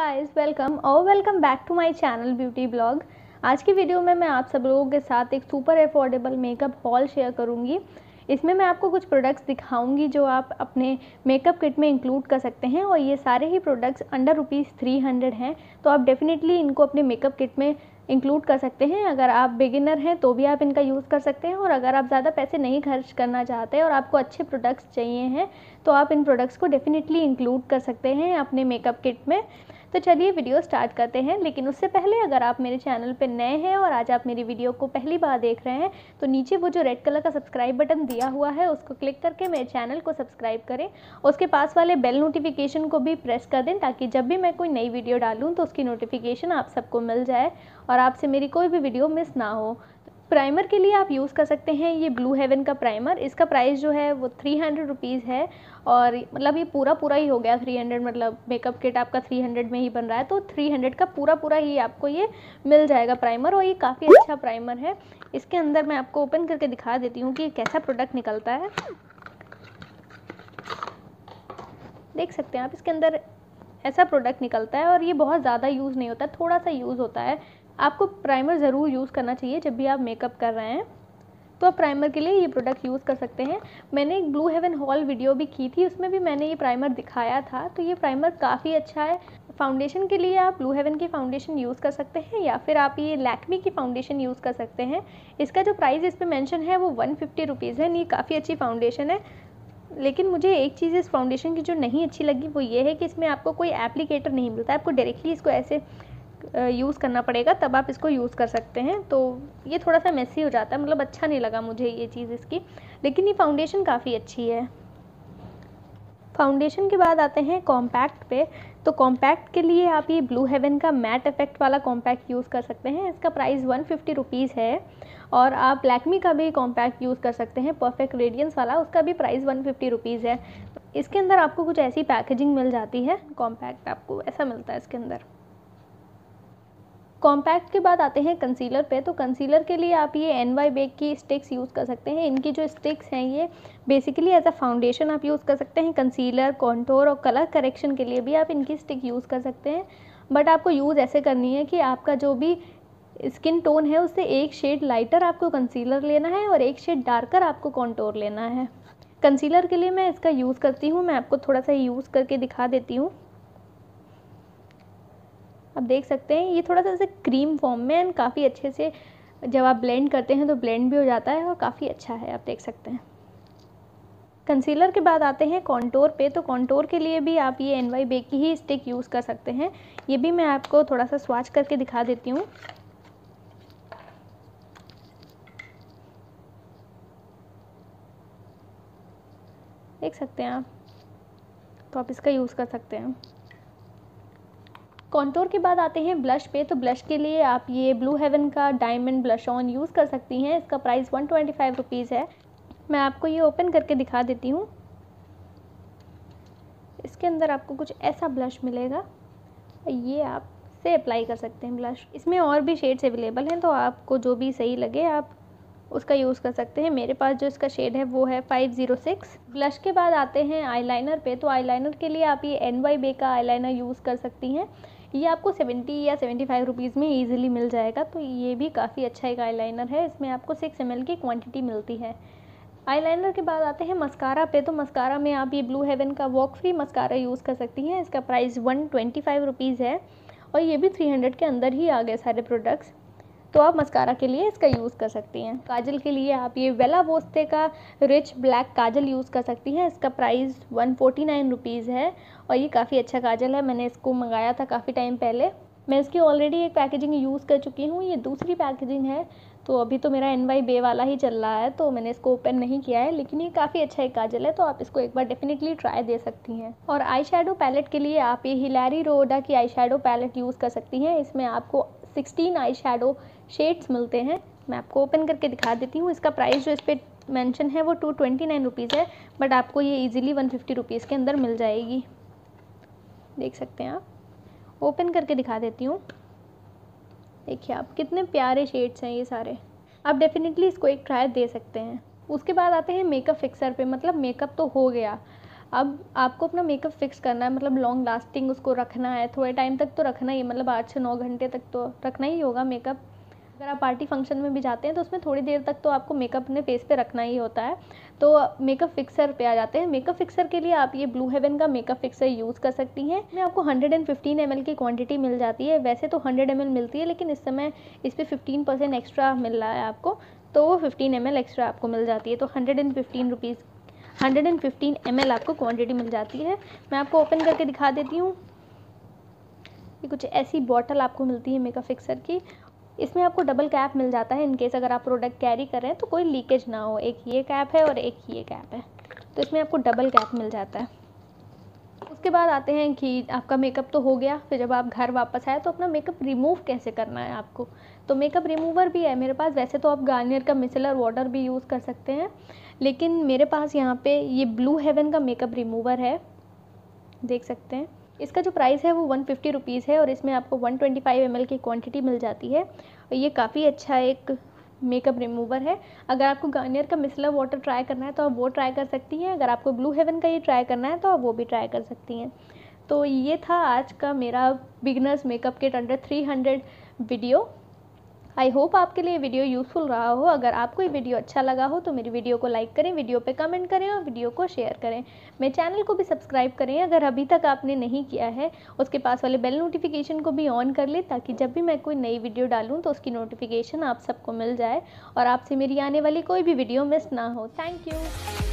Guys welcome और welcome back to my channel beauty blog आज की वीडियो में मैं आप सब लोगों के साथ एक super affordable makeup haul share करूँगी। इसमें मैं आपको कुछ प्रोडक्ट्स दिखाऊँगी जो आप अपने मेकअप किट में इंक्लूड कर सकते हैं और ये सारे ही products under rupees three hundred हैं। तो आप डेफिनेटली इनको अपने मेकअप किट में इंक्लूड कर सकते हैं। अगर आप बिगिनर हैं तो भी आप इनका यूज़ कर सकते हैं और अगर आप ज़्यादा पैसे नहीं खर्च करना चाहते हैं और आपको अच्छे प्रोडक्ट्स चाहिए हैं तो आप इन प्रोडक्ट्स को डेफिनेटली इंक्लूड कर सकते हैं अपने मेकअप किट में। तो चलिए वीडियो स्टार्ट करते हैं। लेकिन उससे पहले अगर आप मेरे चैनल पर नए हैं और आज आप मेरी वीडियो को पहली बार देख रहे हैं तो नीचे वो जो रेड कलर का सब्सक्राइब बटन दिया हुआ है, उसको क्लिक करके मेरे चैनल को सब्सक्राइब करें। उसके पास वाले बेल नोटिफिकेशन को भी प्रेस कर दें ताकि जब भी मैं कोई नई वीडियो डालूँ तो उसकी नोटिफिकेशन आप सबको मिल जाए और आपसे मेरी कोई भी वीडियो मिस ना हो। प्राइमर के लिए आप यूज़ कर सकते हैं ये ब्लू हेवन का प्राइमर इसका प्राइस जो है वो थ्री हंड्रेड रुपीज़ है और मतलब ये पूरा पूरा ही हो गया थ्री हंड्रेड मतलब मेकअप किट आपका थ्री हंड्रेड में ही बन रहा है तो थ्री हंड्रेड का पूरा पूरा ही आपको ये मिल जाएगा प्राइमर और ये काफ़ी अच्छा प्राइमर है। इसके अंदर मैं आपको ओपन करके दिखा देती हूँ कि कैसा प्रोडक्ट निकलता है। देख सकते हैं आप, इसके अंदर ऐसा प्रोडक्ट निकलता है और ये बहुत ज़्यादा यूज़ नहीं होता, थोड़ा सा यूज़ होता है। आपको प्राइमर ज़रूर यूज़ करना चाहिए जब भी आप मेकअप कर रहे हैं। तो आप प्राइमर के लिए ये प्रोडक्ट यूज़ कर सकते हैं। मैंने एक ब्लू हेवन हॉल वीडियो भी की थी, उसमें भी मैंने ये प्राइमर दिखाया था। तो ये प्राइमर काफ़ी अच्छा है। फाउंडेशन के लिए आप ब्लू हेवन की फाउंडेशन यूज़ कर सकते हैं या फिर आप ये लैक्मी की फाउंडेशन यूज़ कर सकते हैं। इसका जो प्राइस इस पर मैंशन है वो वन फिफ्टी रुपीज़ है। ये काफ़ी अच्छी फाउंडेशन है। लेकिन मुझे एक चीज़ इस फाउंडेशन की जो नहीं अच्छी लगी वो ये है कि इसमें आपको कोई एप्लीकेटर नहीं मिलता। आपको डायरेक्टली इसको ऐसे यूज़ करना पड़ेगा, तब आप इसको यूज़ कर सकते हैं। तो ये थोड़ा सा मेसी हो जाता है मतलब अच्छा नहीं लगा मुझे ये चीज़ इसकी। लेकिन ये फाउंडेशन काफ़ी अच्छी है। फाउंडेशन के बाद आते हैं कॉम्पैक्ट पे। तो कॉम्पैक्ट के लिए आप ये ब्लू हेवन का मैट इफ़ेक्ट वाला कॉम्पैक्ट यूज़ कर सकते हैं। इसका प्राइस वन फिफ्टी रुपीज़ है। और आप लैक्मी का भी कॉम्पैक्ट यूज़ कर सकते हैं परफेक्ट रेडियंस वाला। उसका भी प्राइस वन फिफ्टी रुपीज़ है। इसके अंदर आपको कुछ ऐसी पैकेजिंग मिल जाती है कॉम्पैक्ट आपको ऐसा मिलता है इसके अंदर। कॉम्पैक्ट के बाद आते हैं कंसीलर पे तो कंसीलर के लिए आप ये एन वाई बेग की स्टिक्स यूज़ कर सकते हैं। इनकी जो स्टिक्स हैं ये बेसिकली एज अ फाउंडेशन आप यूज़ कर सकते हैं। कंसीलर कॉन्टोर और कलर करेक्शन के लिए भी आप इनकी स्टिक यूज़ कर सकते हैं। बट आपको यूज़ ऐसे करनी है कि आपका जो भी स्किन टोन है, उससे एक शेड लाइटर आपको कंसीलर लेना है और एक शेड डार्कर आपको कॉन्टोर लेना है। कंसीलर के लिए मैं इसका यूज़ करती हूँ। मैं आपको थोड़ा सा यूज़ करके दिखा देती हूँ। आप देख सकते हैं, ये थोड़ा सा ऐसे क्रीम फॉर्म में एंड काफ़ी अच्छे से जब आप ब्लेंड करते हैं तो ब्लेंड भी हो जाता है और काफ़ी अच्छा है, आप देख सकते हैं। कंसीलर के बाद आते हैं कॉन्टोर पे तो कॉन्टोर के लिए भी आप ये एन वाई बे की ही स्टिक यूज़ कर सकते हैं। ये भी मैं आपको थोड़ा सा स्वाच करके दिखा देती हूँ। देख सकते हैं आप तो आप इसका यूज़ कर सकते हैं। कॉन्टोर के बाद आते हैं ब्लश पे। तो ब्लश के लिए आप ये ब्लू हेवन का डायमंड ब्लश ऑन यूज़ कर सकती हैं। इसका price one twenty five rupees है। मैं आपको ये ओपन करके दिखा देती हूँ। इसके अंदर आपको कुछ ऐसा ब्लश मिलेगा। ये आप से अप्लाई कर सकते हैं ब्लश इसमें और भी शेड्स अवेलेबल हैं तो आपको जो भी सही लगे, आप उसका यूज़ कर सकते हैं। मेरे पास जो इसका शेड है, वो है फाइव ज़ीरो सिक्स ब्लश के बाद आते हैं आईलाइनर पे। तो आईलाइनर के लिए आप ये एन वाई बे का आईलाइनर यूज़ कर सकती हैं। ये आपको सेवेंटी या सेवेंटी फाइव रुपीज़ में ईजिली मिल जाएगा तो ये भी काफ़ी अच्छा एक आईलाइनर है। इसमें आपको सिक्स एम की क्वान्टिटी मिलती है। आईलाइनर के बाद आते हैं मस्कारा पे तो मस्कारा में आप ये ब्लू हेवन का वॉक फ्री मस्कारा यूज़ कर सकती हैं। इसका price one twenty five rupees है और ये भी थ्री हंड्रेड के अंदर ही आ गए सारे प्रोडक्ट्स तो आप मस्कारा के लिए इसका यूज़ कर सकती हैं। काजल के लिए आप ये वेला वोस्ते का रिच ब्लैक काजल यूज़ कर सकती हैं। इसका price one forty nine rupees है और ये काफ़ी अच्छा काजल है। मैंने इसको मंगाया था काफ़ी टाइम पहले। मैं इसकी ऑलरेडी एक पैकेजिंग यूज़ कर चुकी हूँ। ये दूसरी पैकेजिंग है। तो अभी तो मेरा एन वाई बे वाला ही चल रहा है। तो मैंने इसको ओपन नहीं किया है। लेकिन ये काफ़ी अच्छा एक काजल है। तो आप इसको एक बार डेफिनेटली ट्राई दे सकती हैं। और आई पैलेट के लिए आप ये हिलैरी रोडा की आई पैलेट यूज़ कर सकती हैं। इसमें आपको सिक्सटीन आई शेडो शेड्स मिलते हैं। मैं आपको ओपन करके दिखा देती हूँ। इसका प्राइस जो इस पर मैंशन है वो टू ट्वेंटी नाइन रुपीज़ है बट आपको ये इजीली वन फिफ्टी रुपीज़ के अंदर मिल जाएगी। देख सकते हैं आप। ओपन करके दिखा देती हूँ। देखिए आप, कितने प्यारे शेड्स हैं ये सारे। आप डेफिनेटली इसको एक ट्राई दे सकते हैं। उसके बाद आते हैं मेकअप फिक्सर पे। मतलब मेकअप तो हो गया। अब आपको अपना मेकअप फिक्स करना है मतलब लॉन्ग लास्टिंग उसको रखना है, थोड़े टाइम तक तो रखना ही मतलब आठ से नौ घंटे तक तो रखना ही होगा मेकअप अगर आप पार्टी फ़ंक्शन में भी जाते हैं तो उसमें थोड़ी देर तक तो आपको मेकअप अपने फेस पे रखना ही होता है। तो मेकअप फिक्सर पे आ जाते हैं। मेकअप फिक्सर के लिए आप ये ब्लू हेवन का मेकअप फिक्सर यूज़ कर सकती हैं। इसमें आपको 115 एम की क्वांटिटी मिल जाती है। वैसे तो 100 एम मिलती है, लेकिन इस समय इस पर फिफ्टीन एक्स्ट्रा मिल रहा है आपको तो वो फिफ्टीन एम एक्स्ट्रा आपको मिल जाती है। तो hundred and rupees hundred and fifteen M L आपको क्वान्टिटी मिल जाती है। मैं आपको ओपन करके दिखा देती हूँ। ये कुछ ऐसी बॉटल आपको मिलती है मेकअप फिक्सर की। इसमें आपको डबल कैप मिल जाता है इनकेस अगर आप प्रोडक्ट कैरी कर रहे हैं तो कोई लीकेज ना हो। एक ये कैप है और एक ये कैप है। तो इसमें आपको डबल कैप मिल जाता है। उसके बाद आते हैं कि आपका मेकअप तो हो गया। फिर जब आप घर वापस आए तो अपना मेकअप रिमूव कैसे करना है आपको? तो मेकअप रिमूवर भी है मेरे पास। वैसे तो आप गार्नियर का मिसलर वाटर भी यूज़ कर सकते हैं। लेकिन मेरे पास यहाँ पे ये ब्लू हेवन का मेकअप रिमूवर है। देख सकते हैं। इसका जो प्राइस है वो वन फिफ्टी रुपीज़ है और इसमें आपको one twenty five M L की क्वान्टिटी मिल जाती है। और ये काफ़ी अच्छा एक मेकअप रिमूवर है। अगर आपको गार्नियर का मिसलर वाटर ट्राई करना है तो आप वो ट्राई कर सकती हैं। अगर आपको ब्लू हेवन का ये ट्राई करना है तो आप वो भी ट्राई कर सकती हैं। तो ये था आज का मेरा beginners makeup kit under three hundred video I hope आपके लिए वीडियो यूज़फुल रहा हो। अगर आपको ये वीडियो अच्छा लगा हो तो मेरी वीडियो को लाइक करें वीडियो पे कमेंट करें और वीडियो को शेयर करें। मेरे चैनल को भी सब्सक्राइब करें। अगर अभी तक आपने नहीं किया है, उसके पास वाले बेल नोटिफिकेशन को भी ऑन कर ले, ताकि जब भी मैं कोई नई वीडियो डालूँ तो उसकी नोटिफिकेशन आप सबको मिल जाए और आपसे मेरी आने वाली कोई भी वीडियो मिस ना हो। Thank you